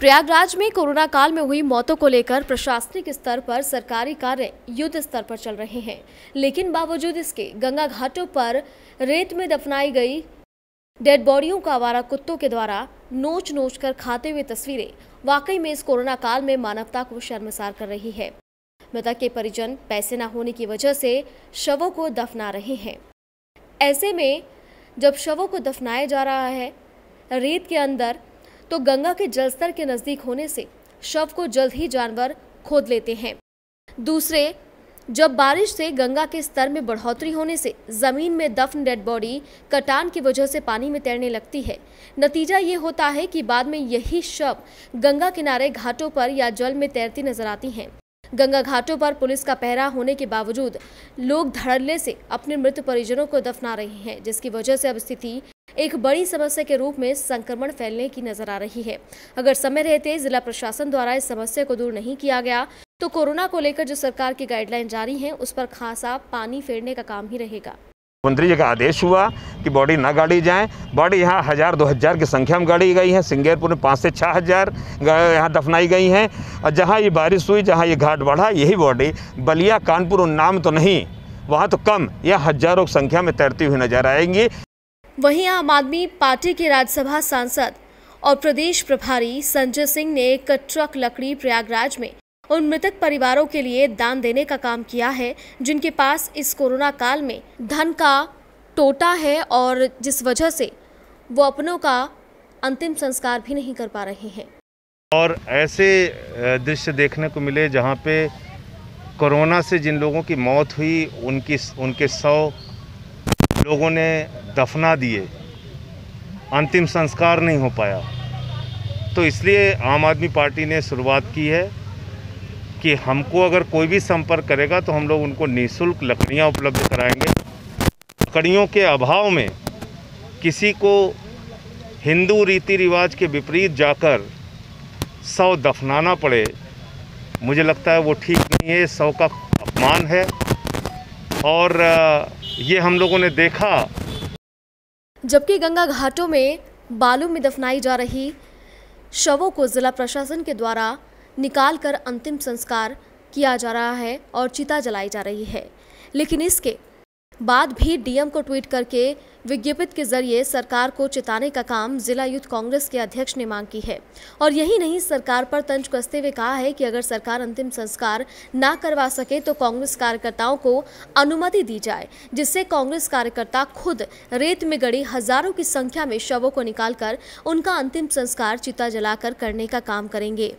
प्रयागराज में कोरोना काल में हुई मौतों को लेकर प्रशासनिक स्तर पर सरकारी कार्य युद्ध स्तर पर चल रहे हैं। लेकिन बावजूद इसके, गंगा घाटों पर रेत में दफनाई गई डेड बॉडियों का आवारा कुत्तों के द्वारा नोच नोच कर खाते हुए तस्वीरें, वाकई में इस कोरोना काल में मानवता को शर्मसार कर रही है। मृतक के परिजन पैसे न होने की वजह से शवों को दफना रहे हैं। ऐसे में जब शवों को दफनाया जा रहा है, रेत के अंदर तो गंगा के जलस्तर के नज़दीक होने से शव को जल्द ही जानवर खोद लेते हैं। दूसरे, जब बारिश से गंगा के स्तर में बढ़ोतरी होने से ज़मीन में दफन डेड बॉडी कटान की वजह से पानी में तैरने लगती है, नतीजा ये होता है कि बाद में यही शव गंगा किनारे घाटों पर या जल में तैरती नज़र आती हैं। गंगा घाटों पर पुलिस का पहरा होने के बावजूद लोग धड़ल्ले से अपने मृत परिजनों को दफना रहे हैं, जिसकी वजह से अब स्थिति एक बड़ी समस्या के रूप में संक्रमण फैलने की नज़र आ रही है। अगर समय रहते जिला प्रशासन द्वारा इस समस्या को दूर नहीं किया गया तो कोरोना को लेकर जो सरकार की गाइडलाइन जारी है, उस पर खासा पानी फेरने का काम ही रहेगा। मंत्री जी का आदेश हुआ कि बॉडी ना गाड़ी जाए। बॉडी यहाँ हज़ार दो हज़ार की संख्या में गाड़ी गई है। सिंगेरपुर में पाँच से छः हज़ार यहाँ दफनाई गई हैं। और जहाँ ये बारिश हुई, जहाँ ये घाट बढ़ा, यही बॉडी बलिया, कानपुर नाम तो नहीं, वहाँ तो कम, यह हज़ारों की संख्या में तैरती हुई नज़र आएँगी। वहीं आम आदमी पार्टी के राज्यसभा सांसद और प्रदेश प्रभारी संजय सिंह ने एक ट्रक लकड़ी प्रयागराज में उन मृतक परिवारों के लिए दान देने का काम किया है, जिनके पास इस कोरोना काल में धन का टोटा है और जिस वजह से वो अपनों का अंतिम संस्कार भी नहीं कर पा रहे हैं। और ऐसे दृश्य देखने को मिले जहाँ पे कोरोना से जिन लोगों की मौत हुई, उनकी उनके सौ लोगों ने दफना दिए। अंतिम संस्कार नहीं हो पाया। तो इसलिए आम आदमी पार्टी ने शुरुआत की है कि हमको अगर कोई भी संपर्क करेगा तो हम लोग उनको निःशुल्क लकड़ियाँ उपलब्ध कराएँगे। लकड़ियों के अभाव में किसी को हिंदू रीति रिवाज के विपरीत जाकर सौ दफनाना पड़े, मुझे लगता है वो ठीक नहीं है। सौ का अपमान है। और ये हम लोगों ने देखा। जबकि गंगा घाटों में बालू में दफनाई जा रही शवों को जिला प्रशासन के द्वारा निकाल कर अंतिम संस्कार किया जा रहा है और चिता जलाई जा रही है। लेकिन इसके बाद भी डीएम को ट्वीट करके विज्ञपित के ज़रिए सरकार को चिताने का काम जिला यूथ कांग्रेस के अध्यक्ष ने मांग की है। और यही नहीं, सरकार पर तंज कसते हुए कहा है कि अगर सरकार अंतिम संस्कार ना करवा सके तो कांग्रेस कार्यकर्ताओं को अनुमति दी जाए, जिससे कांग्रेस कार्यकर्ता खुद रेत में गड़ी हज़ारों की संख्या में शवों को निकालकर उनका अंतिम संस्कार चिता जलाकर करने का काम करेंगे।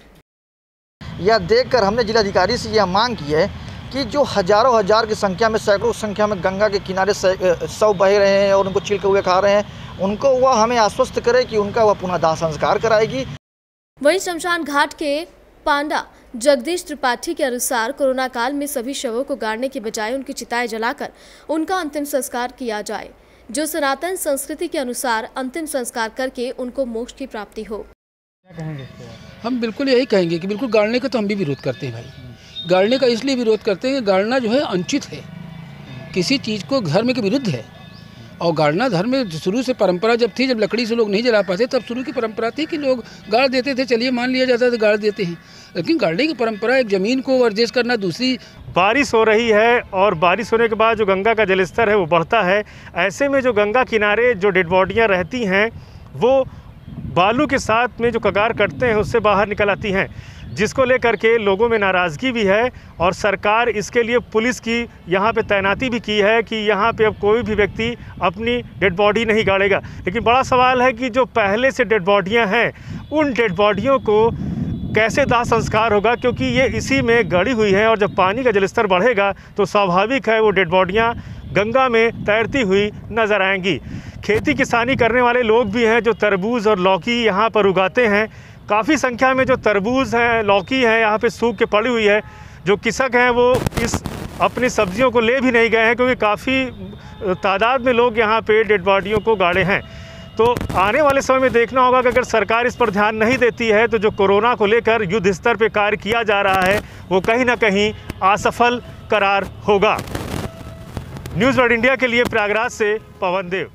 यह देखकर हमने जिलाधिकारी से यह मांग की है कि जो हज़ारों हज़ार की संख्या में सैकड़ों संख्या में गंगा के किनारे सौ बह रहे हैं और उनको छिलके हुए खा रहे हैं उनको वह हमें आश्वस्त करे कि उनका वह पुनः दाह संस्कार कराएगी। वहीं शमशान घाट के पांडा जगदीश त्रिपाठी के अनुसार कोरोना काल में सभी शवों को गाड़ने के बजाय उनकी चिताएँ जलाकर उनका अंतिम संस्कार किया जाए जो सनातन संस्कृति के अनुसार अंतिम संस्कार करके उनको मोक्ष की प्राप्ति हो। हम बिल्कुल यही कहेंगे कि बिल्कुल गाड़ने का तो हम भी विरोध करते हैं भाई। गाड़ने का इसलिए विरोध करते हैं कि गाड़ना जो है अनुचित है। किसी चीज़ को धर्म के विरुद्ध है। और गाड़ना धर्म में शुरू से परंपरा जब थी, जब लकड़ी से लोग नहीं जला पाते, तब शुरू की परंपरा थी कि लोग गाड़ देते थे, चलिए मान लिया जाता था गाड़ देते हैं। लेकिन गाड़ने की परंपरा एक ज़मीन को वर्जिश करना, दूसरी बारिश हो रही है और बारिश होने के बाद जो गंगा का जलस्तर है वो बढ़ता है। ऐसे में जो गंगा किनारे जो डेड बॉडियाँ रहती हैं, वो बालू के साथ में जो कगार कटते हैं, उससे बाहर निकल आती हैं। जिसको लेकर के लोगों में नाराज़गी भी है और सरकार इसके लिए पुलिस की यहाँ पे तैनाती भी की है कि यहाँ पे अब कोई भी व्यक्ति अपनी डेड बॉडी नहीं गाड़ेगा। लेकिन बड़ा सवाल है कि जो पहले से डेड बॉडियाँ हैं, उन डेड बॉडियों को कैसे दाह संस्कार होगा? क्योंकि ये इसी में गड़ी हुई है और जब पानी का जलस्तर बढ़ेगा तो स्वाभाविक है वो डेड बॉडियाँ गंगा में तैरती हुई नज़र आएँगी। खेती किसानी करने वाले लोग भी हैं जो तरबूज और लौकी यहाँ पर उगाते हैं। काफ़ी संख्या में जो तरबूज है, लौकी है, यहाँ पे सूख के पड़ी हुई है, जो किसक हैं, वो इस अपनी सब्जियों को ले भी नहीं गए हैं, क्योंकि काफ़ी तादाद में लोग यहाँ पे डेड बॉडियों को गाड़े हैं। तो आने वाले समय में देखना होगा कि अगर सरकार इस पर ध्यान नहीं देती है तो जो कोरोना को लेकर युद्ध स्तर पर कार्य किया जा रहा है, वो कहीं ना कहीं असफल करार होगा। न्यूज़ वर्ल्ड इंडिया के लिए प्रयागराज से पवन देव।